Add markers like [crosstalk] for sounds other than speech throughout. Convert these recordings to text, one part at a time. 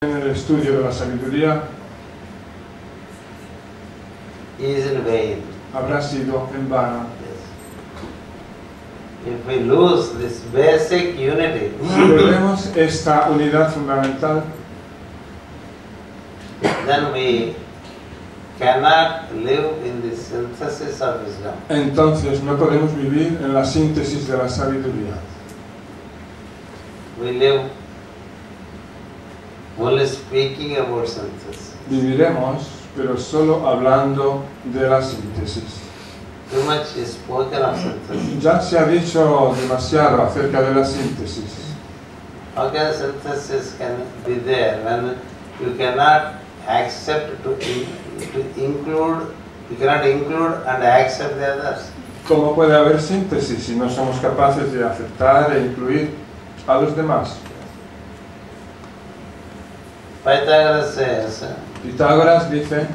en el estudio de la sabiduría is in vain. habrá sido en vano. Yes. If we lose this basic unity, Si perdemos esta unidad fundamental, then we cannot live in the synthesis of wisdom. entonces no podemos vivir en la síntesis de la sabiduría. We live only speaking about synthesis. Viviremos, pero solo hablando de la síntesis. Too much is spoken of synthesis. Ya se ha dicho demasiado acerca de la síntesis. How can synthesis can be there when you cannot accept to, in, to include, you cannot include and accept the others? ¿Cómo puede haber síntesis si no somos capaces de aceptar e incluir a los demás? Pythagoras says, Pitágoras dice,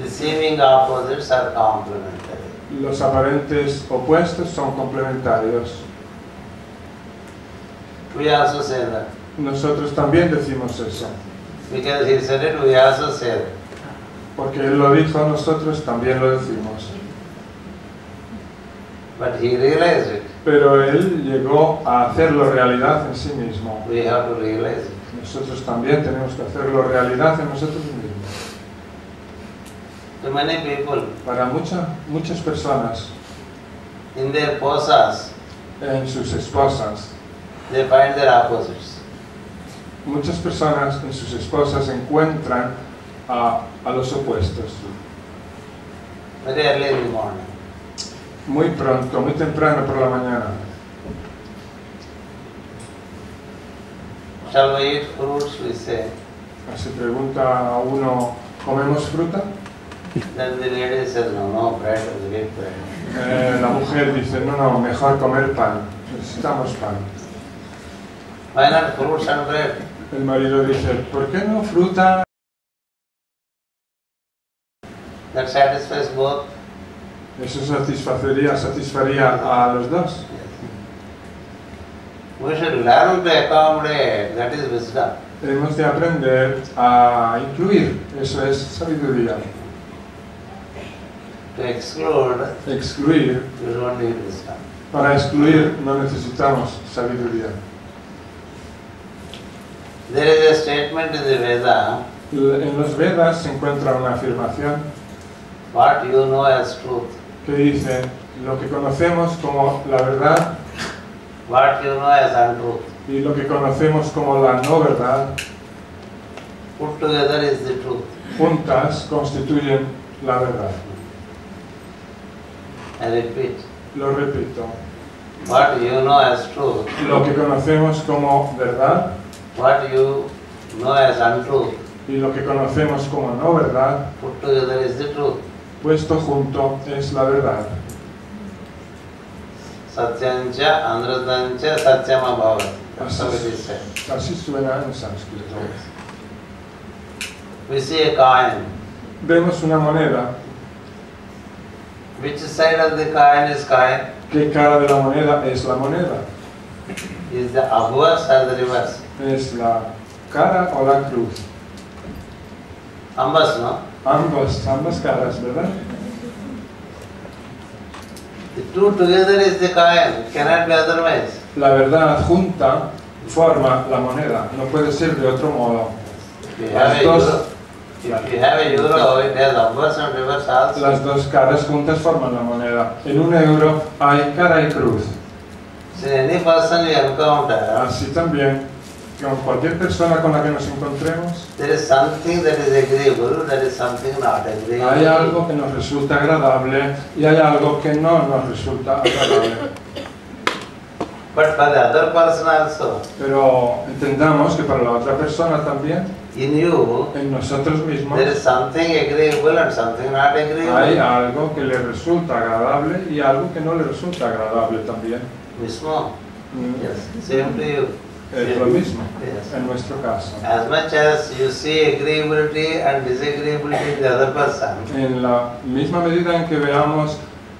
the seeming opposites are complementary. los aparentes opuestos son complementarios. We also say that. Nosotros también decimos eso. Because he said it, we also say it. Porque Él lo dijo, nosotros también lo decimos. But he realized it. Pero Él llegó a hacerlo realidad en sí mismo. We have to realize it. Nosotros también tenemos que hacerlo realidad en nosotros mismos. To many people, Para muchas muchas personas, in their posas, en sus esposas, they find their opposites. muchas personas en sus esposas encuentran a, a los opuestos. Very early in the morning. Muy pronto, muy temprano por la mañana. Shall we eat fruits? We say. Se pregunta a uno, ¿comemos fruta? Then the lady says, no, no, bread, we eat bread. Eh, la mujer dice, no, no, mejor comer pan. Necesitamos pan. Why not fruits and bread? El marido dice, ¿por qué no fruta? That satisfies both. Eso satisfacería, satisfaría a los dos. We should learn to accommodate. That is wisdom. Tenemos de aprender a incluir, eso es sabiduría. To exclude, Excluir, you don't need wisdom. para excluir no necesitamos sabiduría. There is a statement in the Veda, En los Vedas se encuentra una afirmación what you know as truth, que dice, lo que conocemos como la verdad what you know as untruth. y lo que conocemos como la no verdad, Put together is the truth. juntas constituyen la verdad. I repeat, Lo repito, what you know as truth, lo que conocemos como verdad what you know as untruth, y lo que conocemos como no verdad, put together is the truth. puesto junto es la verdad. How it is said. Así suena en sánscrito. We see a coin. Vemos una moneda. Which side of the coin is coin? ¿Qué cara de la moneda es la moneda? Is the obverse or the reverse? ¿Es la cara o la cruz? Ambas, no? Ambas, ambas caras, ¿verdad? The two together is the coin. It cannot be otherwise. La verdad junta forma la moneda, no puede ser de otro modo. Las a dos, las dos caras juntas forman la moneda. En un euro hay cara y cruz. Así también, con cualquier persona con la que nos encontremos, there is something that is agreeable, there is something not agreeable. hay algo que nos resulta agradable y hay algo que no nos resulta agradable. But for the other person also, Pero entendamos que para la otra persona también, in you, en nosotros mismos, there is something agreeable and something not hay agreeable. algo que le resulta agradable y algo que no le resulta agradable también. Mismo, Mm, yes, same to you. Es lo mismo Yes. en nuestro caso. As much as you see agreeability and disagreeability in the other person, En la misma medida en que veamos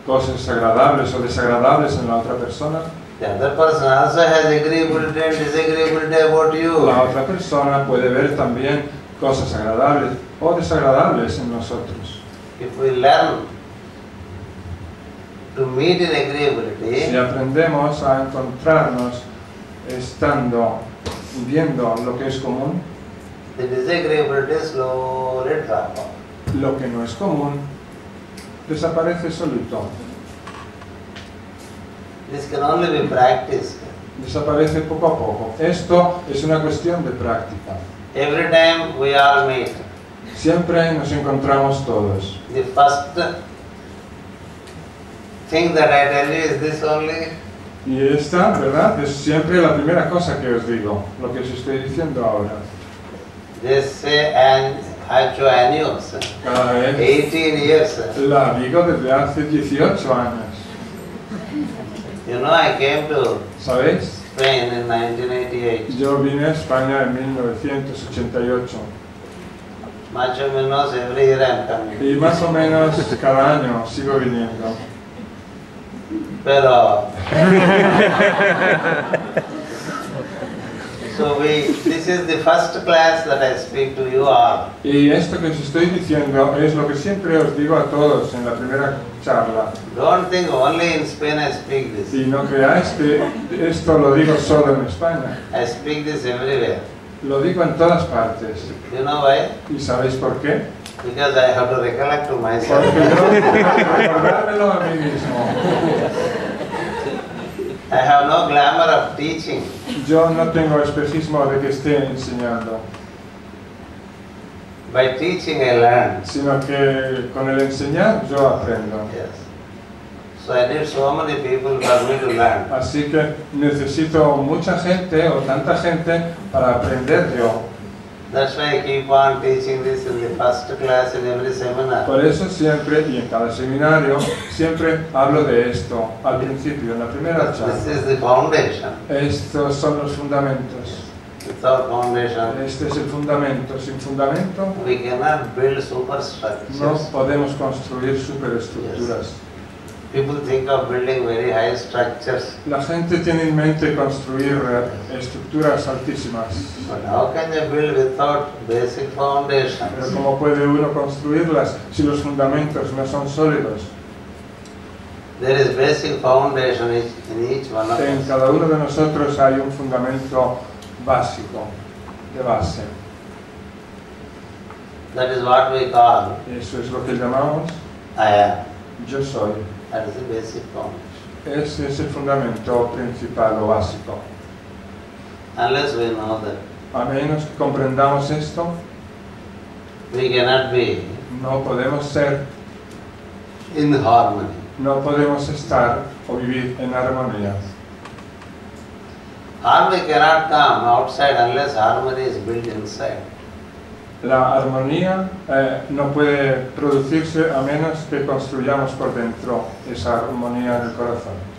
cosas agradables o desagradables en la otra persona, The other person also has agreeability and disagreeability about you. La otra persona puede ver también cosas agradables o desagradables en nosotros. If we learn to meet in Si agreeability, aprendemos a encontrarnos estando, viendo lo que es común, lo que no es común desaparece solito. This can only be practiced. Desaparece poco a poco. Esto es una cuestión de práctica. Every time we all meet, Siempre nos encontramos todos. the first thing that I tell you is this only. Y esta, ¿verdad? Es siempre la primera cosa que os digo, lo que os estoy diciendo ahora. They say an hecho años, Cada vez 18 years. la digo desde hace 18 años. You know, I came to ¿Sabéis? Spain in 1988. Yo vine a España en 1988 Más o menos every year I'm coming. y más o menos cada año sigo viniendo. Pero [laughs] so we this is the first class that I speak to you all. Y esto que os estoy diciendo es lo que siempre os digo a todos en la primera charla. Don't think only in Spain I speak this. Y no creáis que esto lo digo solo en España. I speak this everywhere. Lo digo en todas partes. You know why? ¿Y sabéis por qué? Because I have to recollect to myself. Recordármelo a mí mismo. I have no glamour of teaching. Yo no tengo espejismo de que esté enseñando, By teaching I learn. sino que con el enseñar yo aprendo. Yes. So I need so many people for me to learn. Así que necesito mucha gente o tanta gente para aprender yo. That's why I keep on teaching this in the first class in every seminar. Por eso siempre y en cada seminario siempre hablo de esto al principio, en la primera This charla. is the foundation. Estos son los fundamentos. Without foundation, Este es el fundamento. Sin fundamento we cannot build no superstructures. podemos construir superestructuras. People think of building very high structures, La gente tiene en mente construir eh, estructuras altísimas. but how can they build without basic Pero foundations? ¿cómo puede uno construirlas si los fundamentos no son sólidos? There is basic foundation in each one of En us. cada uno de nosotros hay un fundamento básico, de base. That is what we call Eso es lo que llamamos I am. yo soy. Is the basic foundation. Ese es el fundamento principal o básico. Unless we know that, A menos que comprendamos esto, we cannot be no podemos ser, in harmony. no podemos estar o vivir en armonía. Harmony cannot come outside unless harmony is built inside. La armonía eh, no puede producirse a menos que construyamos por dentro esa armonía en el corazón.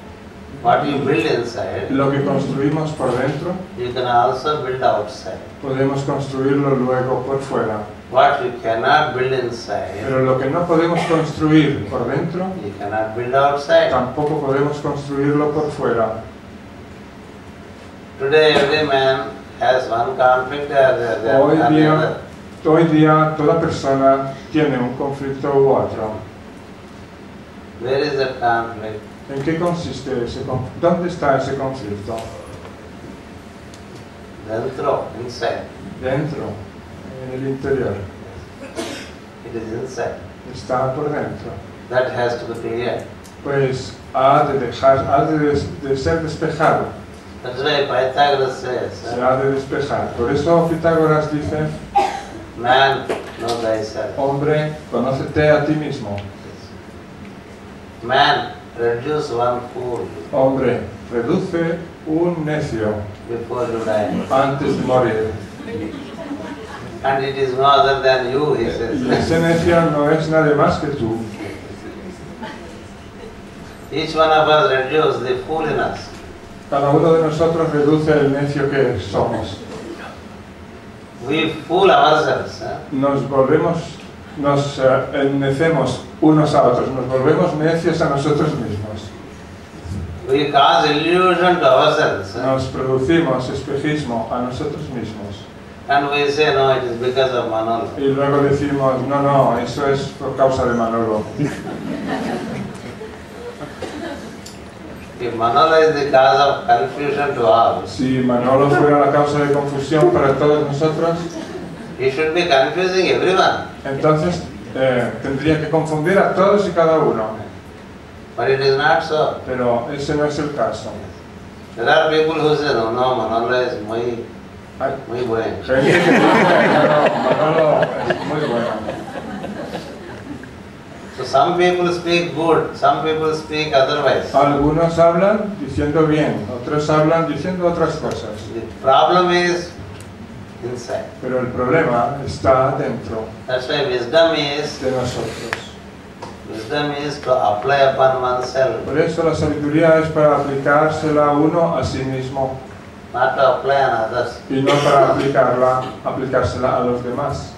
What you build inside, Lo que construimos por dentro, you can also build outside. podemos construirlo luego por fuera. What you cannot build inside, Pero lo que no podemos construir por dentro, you cannot build outside. tampoco podemos construirlo por fuera. Today every man has one conflict or the the Hoy día. Hoy día toda persona tiene un conflicto u otro. Where is that conflict? ¿En qué consiste ese conflicto? ¿Dónde está ese conflicto? Dentro, inside. Dentro, en el interior. It is inside. Está por dentro. That has to be clear. Pues ha de dejar, ha de, des- de ser despejado. That's why Pythagoras says, Se ha de despejar. Por eso Pitágoras dice, man, know thyself. hombre, conócete a ti mismo. Man, reduce one fool Hombre, reduce un necio before you die. antes de morir. And it is no other than you, he Y says. ese necio no es nadie más que tú. Each one of us reduce the fool in us. Cada uno de nosotros reduce el necio que somos. We fool ourselves. huh? Nos volvemos, nos eh, ennecemos unos a otros, nos volvemos necios a nosotros mismos. We cause illusion to ourselves eh? Nos producimos espejismo a nosotros mismos. and we say, no, it is because of Manolo. Y luego decimos, no, no, eso es por causa de Manolo. [laughs] Manolo is the cause of confusion to all, Si Manolo fuera la causa de confusión para todos nosotros, he should be confusing everyone. entonces eh, tendría que confundir a todos y cada uno. But it is not so. Pero ese no es el caso. There are people who say, no, no, Manolo is muy, muy bueno. gente que dice, "No, Manolo es muy bueno. [laughs] So some people speak good, some people speak otherwise. Algunos hablan diciendo bien, otros hablan diciendo otras cosas. The problem is inside. Pero el problema está dentro That's why wisdom is de nosotros. wisdom is to apply upon oneself, Por eso la sabiduría es para aplicársela a uno a sí mismo not to apply on others. y no para aplicarla, aplicársela a los demás.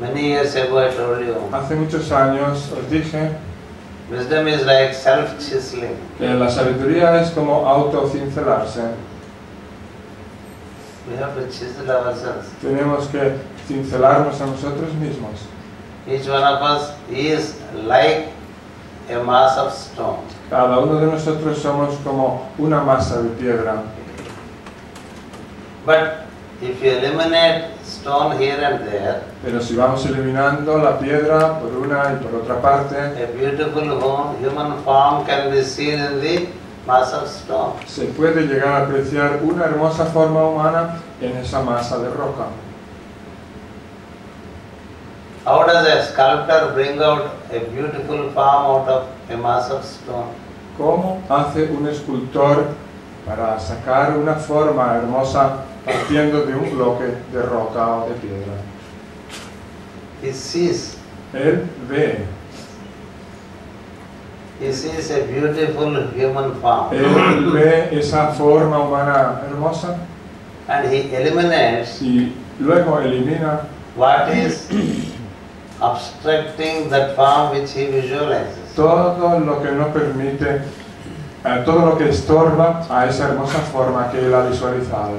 Many years ago I told you, Hace muchos años os dije wisdom is like self-chiseling. que la sabiduría es como autocincelarse. We have to chisel ourselves. Tenemos que cincelarnos a nosotros mismos. Each one of us is like a mass of stone. Cada uno de nosotros somos como una masa de piedra. But if you eliminate stone here and there, Pero si vamos eliminando la piedra por una y por otra parte, a beautiful home, human form can be seen in the mass of stone. se puede llegar a apreciar una hermosa forma humana en esa masa de roca. How does a sculptor bring out a beautiful form out of a mass of stone? ¿Cómo hace un escultor para sacar una forma hermosa partiendo de un bloque de roca o de piedra? He sees, Él ve, he sees a beautiful human form él ve esa forma humana hermosa and he eliminates y luego elimina what is obstructing that form which he visualizes. todo lo que no permite, eh, todo lo que estorba a esa hermosa forma que él ha visualizado.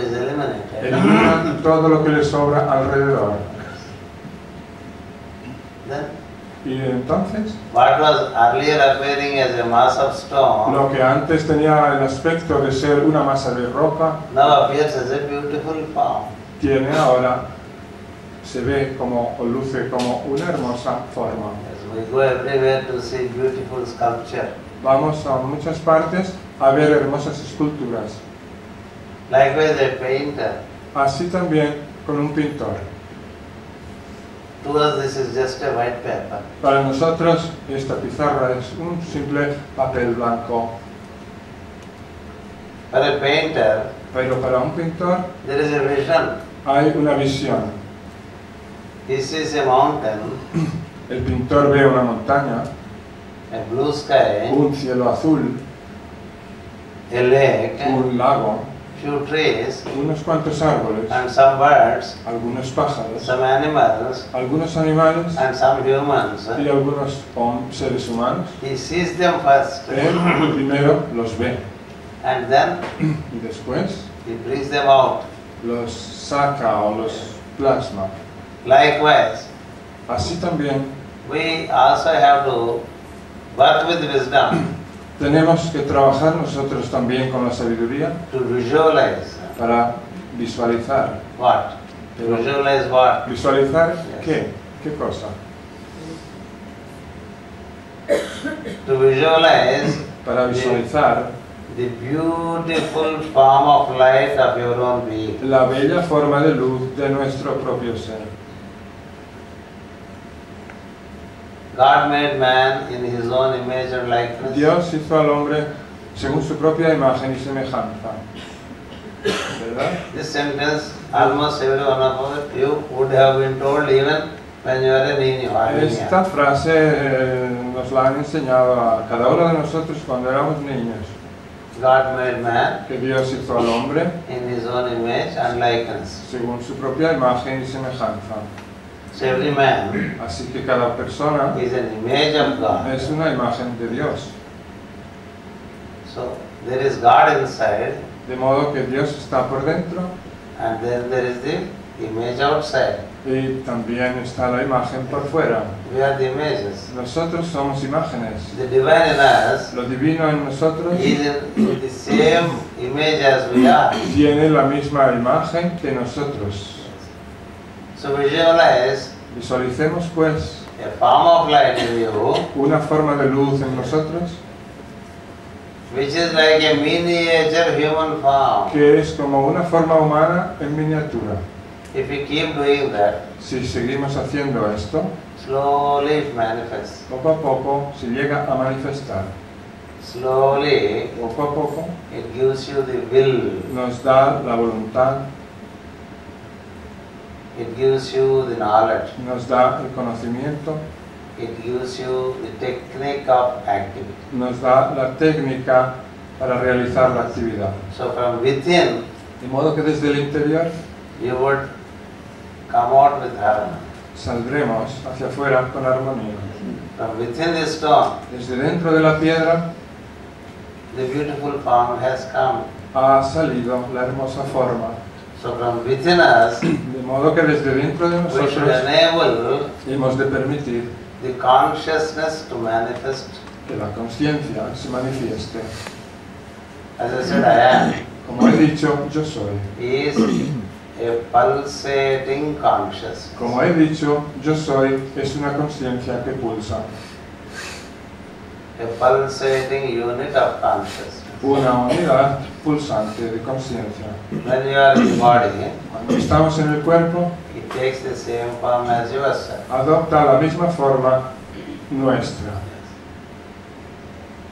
Eliminated. Elimina todo lo que le sobra alrededor. Y entonces, what was earlier appearing as a mass of stone lo que antes tenía el aspecto de ser una masa de roca, now appears as a beautiful form. tiene ahora, se ve como, o luce como una hermosa forma. As we go everywhere to see beautiful sculpture. Vamos a muchas partes a ver hermosas esculturas. Likewise, a painter. Así también con un pintor. To us, this is just a white paper. Para nosotros esta pizarra es un simple papel blanco, For a painter, pero para un pintor there is a vision. hay una visión. He sees a mountain, El pintor ve una montaña, a blue sky, un cielo azul, a lake, un lago, few trees, unos cuantos árboles, and some birds, algunos pájaros, some animals, algunos animales. And some humans. y algunos hom- seres humanos. He sees them first, Él [clears throat] primero los ve. And then y después he brings them out. los saca o los plasma. Likewise, Así también we also have to work with wisdom tenemos que trabajar nosotros también con la sabiduría to visualize para visualizar. what? Pero visualize what? ¿Visualizar qué? ¿Qué cosa? To visualize Para visualizar the beautiful form of light of your own being. la bella forma de luz de nuestro propio ser. God made man in his own image and likeness. Dios hizo al hombre según su propia imagen y semejanza. ¿Verdad? This sentence, almost every one of you would have been told even when you were a niño. Esta frase eh, nos la han enseñado a cada uno de nosotros cuando éramos niños, God made man que Dios hizo al hombre in his own image and likeness. según su propia imagen y semejanza. So every man Así que cada persona is an image of God. es una imagen de Dios. So there is God inside De modo que Dios está por dentro and then there is the image outside. y también está la imagen por fuera. We are the images. Nosotros somos imágenes. The divine in us Lo divino en nosotros is in, the same image as we are. tiene la misma imagen que nosotros. So visualize Visualicemos pues a form of light in you una forma de luz en nosotros which is like a miniature human form. que es como una forma humana en miniatura. If you keep doing that, Si seguimos haciendo esto, slowly it manifests. poco a poco se llega a manifestar. Slowly Poco a poco it gives you the will, nos da la voluntad, it gives you the knowledge, nos da el conocimiento, it gives you the technique of activity. nos da la técnica para realizar la actividad. So from within, De modo que desde el interior you would come out with harmony. saldremos hacia afuera con armonía. From within the stone, Desde dentro de la piedra the beautiful form has come. ha salido la hermosa forma. So from within us, [clears throat] modo que desde dentro de nosotros hemos de permitir the consciousness to manifest. que la conciencia se manifieste. As I said, I am. Como he dicho, yo soy. is a pulsating consciousness. Como he dicho, yo soy es una conciencia que pulsa. A pulsating unit of consciousness. Una unidad pulsante de conciencia. Body, Cuando estamos en el cuerpo, it takes the same form as yourself. adopta la misma forma nuestra.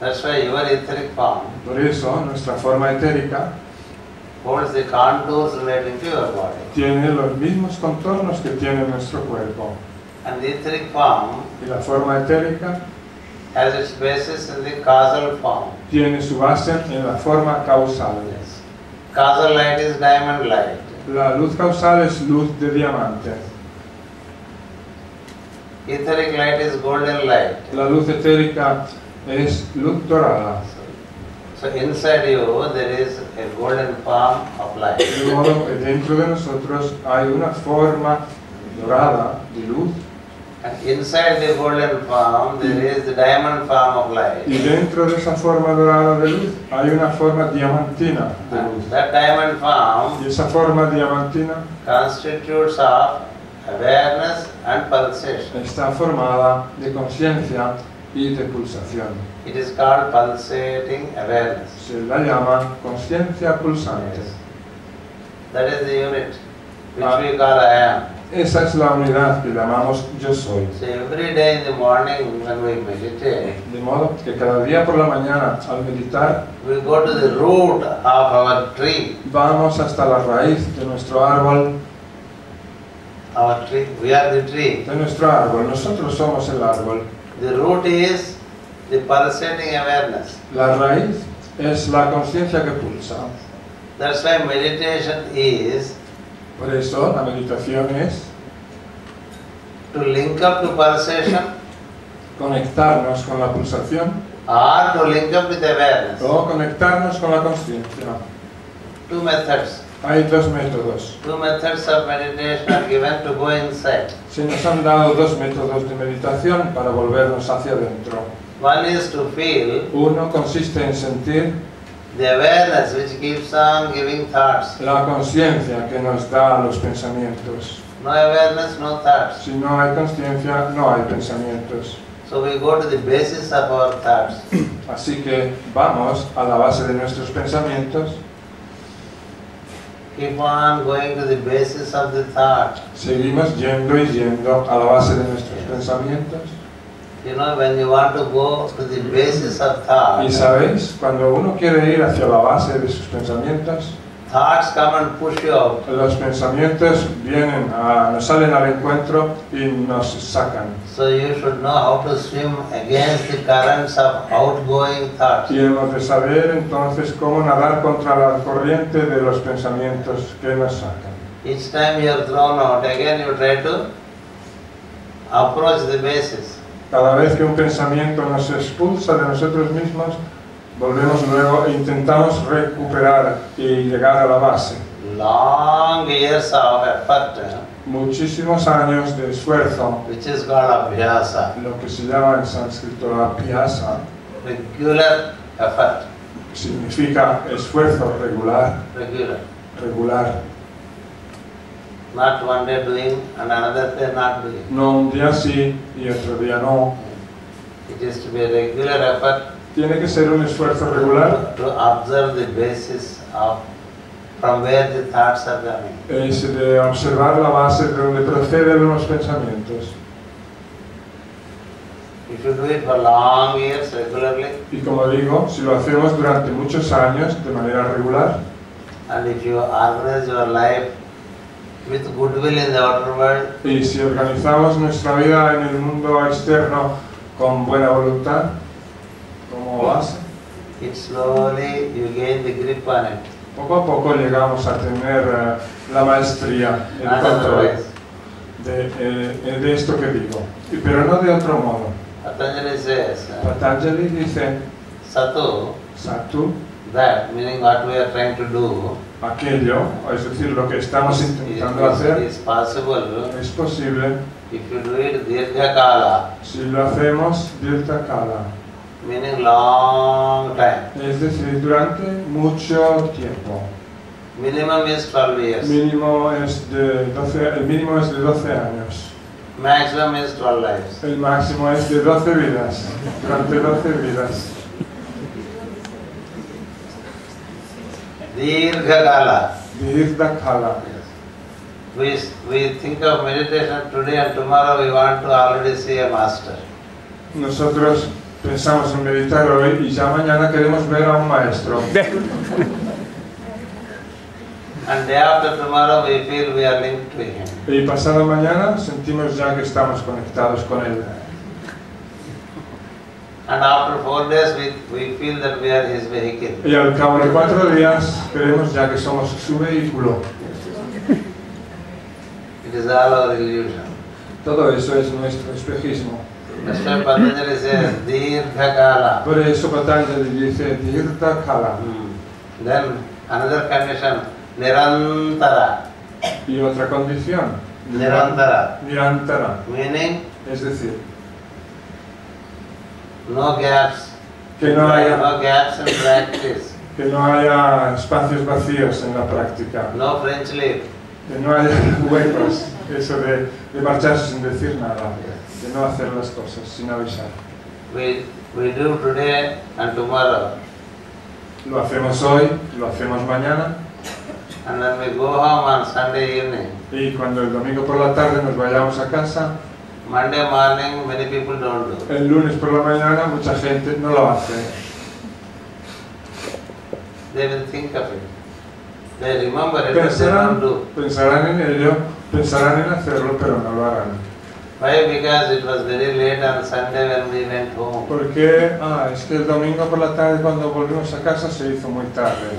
That's why your etheric form Por eso, nuestra forma etérica holds the contours relating to your body. tiene los mismos contornos que tiene nuestro cuerpo. And the etheric form Y la forma etérica has its basis in the causal form. tiene su base en la forma causal. Yes. Causal light is diamond light. La luz causal es luz de diamante. Etheric light is golden light. La luz etérica es luz dorada. So inside you there is a golden form of light. De modo que dentro de nosotros hay una forma dorada de luz And inside the golden form there is the diamond form of light. y dentro de esa forma dorada de luz hay una forma diamantina de And luz. that diamond form Y esa forma diamantina constitutes of awareness and pulsation. está formada de conciencia y de pulsación. It is called pulsating awareness. Se la llama conciencia pulsante. That is the unit which Ah. we call I am. Esa es la unidad que llamamos yo soy. So every day in the morning when we meditate, De modo que cada día por la mañana al meditar we go to the root of our tree. vamos hasta la raíz de nuestro árbol, Our tree, we are the tree. de nuestro árbol. Nosotros somos el árbol. The root is the pulsating awareness. La raíz es la conciencia que pulsa. That's why meditation is Por eso la meditación es to link up to pulsation conectarnos con la pulsación or to link up with awareness. o conectarnos con la conciencia. Two methods. Hay dos métodos. Two methods of meditation are given to go inside. Se nos han dado dos métodos de meditación para volvernos hacia adentro. One is to feel Uno consiste en sentir the awareness which on giving thoughts. la conciencia que nos da los pensamientos. No awareness, no thoughts. Si no hay conciencia, no hay pensamientos. So we go to the basis of our thoughts. [clears throat] Así que vamos a la base de nuestros pensamientos, Keep on going to the basis of the thought. seguimos yendo y yendo a la base de nuestros pensamientos. Y sabéis, cuando uno quiere ir hacia la base de sus pensamientos, thoughts come and push you out. los pensamientos vienen a, nos salen al encuentro y nos sacan. So you should know how to swim against the currents of outgoing thoughts. Y hemos de saber entonces cómo nadar contra la corriente de los pensamientos que nos sacan. Each time you are thrown out, again you try to approach the basis. Cada vez que un pensamiento nos expulsa de nosotros mismos, volvemos luego e intentamos recuperar y llegar a la base. Long years of effort, Muchísimos años de esfuerzo, which is called abhyasa, lo que se llama en sánscrito la piasa, regular effort, significa esfuerzo regular, regular. regular. Not one day doing and another day not doing. No un día sí y otro día no. It is to be a regular effort Tiene que ser un esfuerzo regular, to observe the basis of from where the thoughts are coming. es de observar la base de donde proceden los pensamientos. If you do it for long years regularly, Y como digo, si lo hacemos durante muchos años de manera regular, and if you organize your life with goodwill in the outer world, y si organizamos nuestra vida en el mundo externo con buena voluntad, como base, it slowly you gain the grip on it. poco a poco llegamos a tener eh, la maestría, el Not control otherwise. de, eh, de esto que digo, pero no de otro modo. Patanjali says, uh, Patanjali dice, Satu, Satu, that meaning what we are trying to do aquello, es decir, lo que estamos intentando is, hacer, is possible es posible if you do it dirghakala, si lo hacemos dirta kala, meaning long time. es decir, durante mucho tiempo. Minimum is 12 years. Mínimo es de 12, el mínimo es de 12 años. Maximum is 12 lives. El máximo es de 12 vidas. Durante 12 vidas. Dirghakala. Dirta kala. We, we think of meditation today and tomorrow we want to already see a master. Nosotros pensamos en meditar hoy y ya mañana queremos ver a un maestro. [laughs] And day after tomorrow we feel we are linked to him. Y pasado mañana sentimos ya que estamos conectados con él. And after four days we, we feel that we are his vehicle. Y al cabo de cuatro días creemos ya que somos su vehículo. It is all our illusion. Todo eso es nuestro espejismo. Why Patanjali says Dirghakala. Por eso Patanjali dice Dirta kala. Hmm. Then another condition, Nirantara. Y otra condición, Nirantara. Nirantara. Meaning Es decir, no gaps. que no haya No gaps in practice. que no haya espacios vacíos en la práctica, No French leaf. que no haya [laughs] huecos, eso de, de marcharse sin decir nada, de no hacer las cosas sin avisar. We, we do today and tomorrow. Lo hacemos hoy, lo hacemos mañana And when we go home on Sunday evening, y cuando el domingo por la tarde nos vayamos a casa, Monday morning many people don't do. el lunes por la mañana mucha gente no lo hace. They will think of it. They remember it, but they don't Pensarán, do. pensarán en ello, pensarán en hacerlo, pero no lo harán. Why? Because it was very late on Sunday when we went home. Porque, ah, es que el domingo por la tarde cuando volvimos a casa se hizo muy tarde.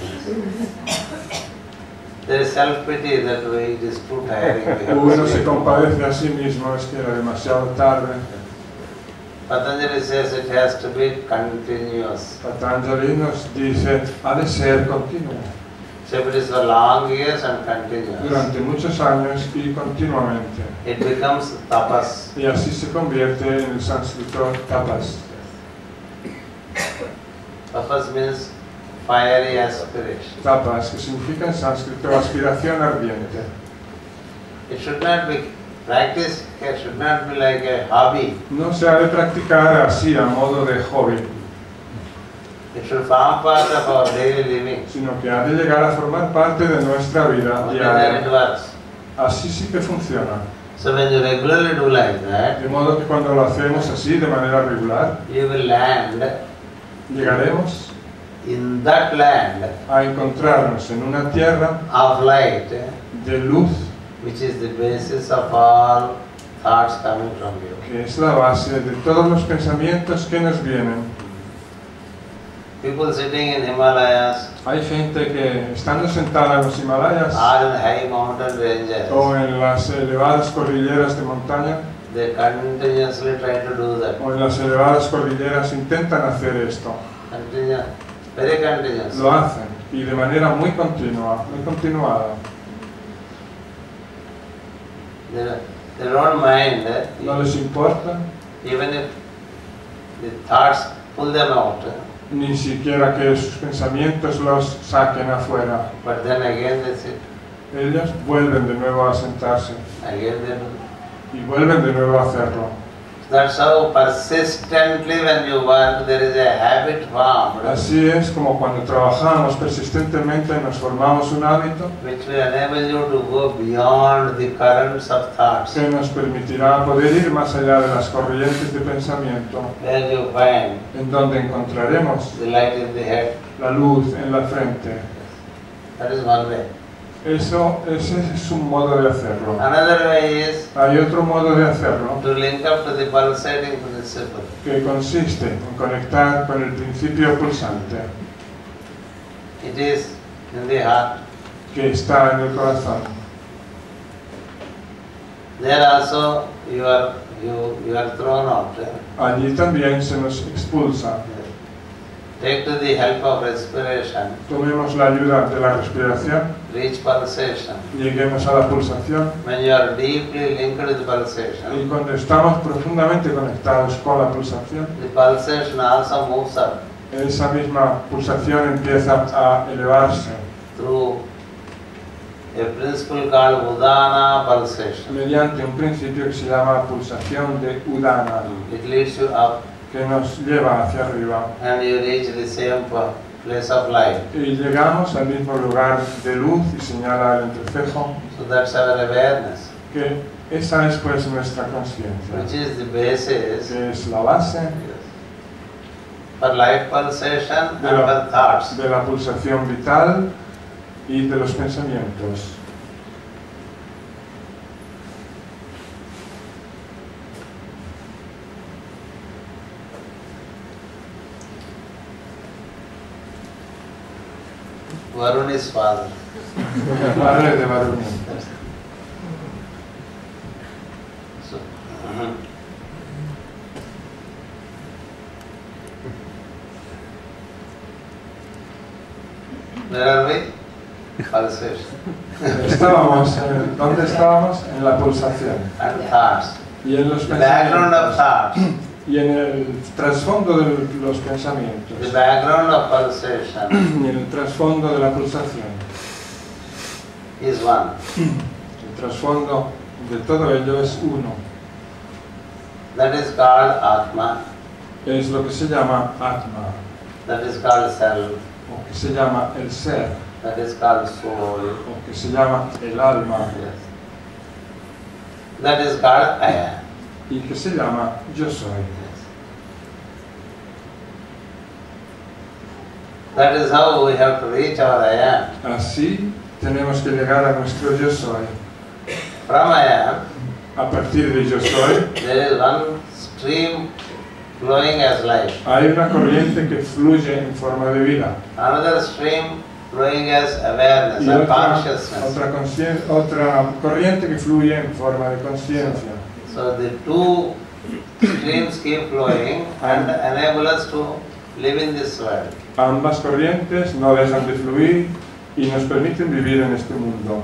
There is self-pity that we, it is too tiring. Uno se sleep. compadece a sí mismo, es que era demasiado tarde. Patanjali says it has to be continuous. Patanjali nos dice, ha de ser continuo, So it is for long years and continuous, durante muchos años y continuamente. it becomes tapas. Y así se convierte en el sánscrito tapas. Tapas means fiery aspiration. Tapas, que significa en sánscrito aspiración ardiente. It should not be practice. It should not be like a hobby. No se ha de practicar así a modo de hobby, It should form part of our daily living. sino que ha de llegar a formar parte de nuestra vida diaria. Así sí que funciona. So when you regularly do like that, De modo que cuando lo hacemos así, de manera regular, you will land llegaremos in that land a encontrarnos en una tierra of light, eh, de luz, which is the basis of all thoughts coming from you. que es la base de todos los pensamientos que nos vienen. People sitting in Himalayas Hay gente que, estando sentada en los Himalayas or in high mountain ranges, o en las elevadas cordilleras de montaña, they continuously try to do that. o en las elevadas cordilleras intentan hacer esto. Lo hacen y de manera muy continua, muy continuada. Eh, No les importa even if the thoughts pull them out, ni siquiera que sus pensamientos los saquen afuera. Ellos vuelven de nuevo a sentarse y vuelven de nuevo a hacerlo. That's how persistently when you work, there is a habit formed Así es como cuando trabajamos persistentemente nos formamos un hábito which will enable you to go beyond the currents of thoughts. que nos permitirá poder ir más allá de las corrientes de pensamiento, Where you find en donde encontraremos the light in the head. la luz en la frente. That is one way. Eso, ese es un modo de hacerlo. Another way is Hay otro modo de hacerlo to link up to the pulsating principle. que consiste en conectar con el principio pulsante It is in the heart. que está en el corazón. There also you are you you are thrown out. eh? Allí también se nos expulsa. Take to the help of respiration, Tomemos la ayuda de la respiración, reach pulsation. lleguemos a la pulsación. When you are deeply linked with the y pulsation, cuando estamos profundamente conectados con la pulsación, the pulsation also moves up. esa misma pulsación empieza a elevarse. Through a principle called Udana pulsation. mediante un principio que se llama pulsación de Udana, It leads you up. Que nos lleva hacia arriba. And you reach the same pa- place of light. y llegamos al mismo lugar de luz y señala el entrecejo So that's our awareness, que esa es pues nuestra conciencia, which is the basis que es la base for light pulsation and Yeah. for thoughts. de la pulsación vital y de los pensamientos. Varun is father. Padre de Varuni. So. Where are we? Pulsation Estábamos, en- ¿dónde estábamos? En la pulsación. and thoughts. Y en los The background of thoughts, Y en el trasfondo de los the pensamientos. background of pulsation Y en el trasfondo de la pulsación. is one. El trasfondo de todo ello es uno. That is called Atma, Es lo que se llama Atma, that is called Self, o que se llama el ser, that is called Soul. o que se llama el alma, Yes. That is called I. y que se llama yo soy. That is how we have to reach our I am. Así tenemos que llegar a nuestro yo soy. From I am, A partir de yo soy, there is one stream flowing as life, hay una corriente que fluye en forma de vida. another stream flowing as awareness Y otra, consciousness. otra, otra corriente que fluye en forma de conciencia. So the two streams keep flowing and enable us to live in this world. Ambas corrientes no dejan de fluir y nos permiten vivir en este mundo.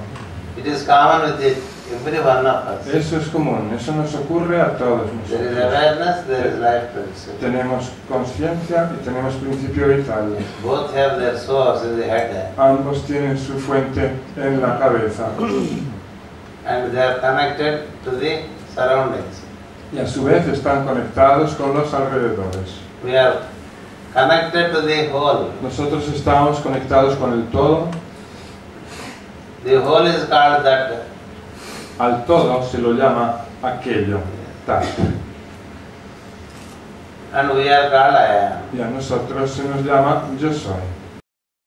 It is common with every one of us. Eso es común, eso nos ocurre a todos There is nosotros. awareness, there is life principle. Tenemos conciencia y tenemos principio vital. Both have their source in the head Ambos tienen su fuente en la cabeza and they are connected to the surroundings. y a su vez están conectados con los alrededores. We are connected to the whole. Nosotros estamos conectados con el todo. The whole is called that. Al todo se lo llama aquello, tal. And we are called I am. Y a nosotros se nos llama yo soy.